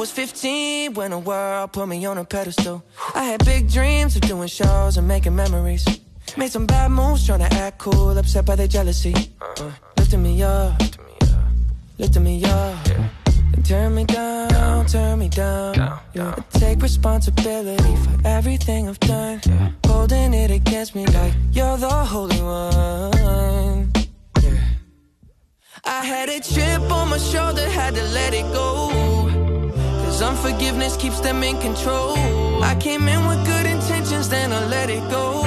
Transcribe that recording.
was 15 when the world put me on a pedestal. I had big dreams of doing shows and making memories. Made some bad moves trying to act cool, upset by their jealousy. Uh, lifting me up, lifting me up. And turn me down, turn me down. Yeah. I take responsibility for everything I've done. Holding it against me like you're the holy one. I had a chip on my shoulder, had to let it go. Unforgiveness keeps them in control. I came in with good intentions, then I let it go.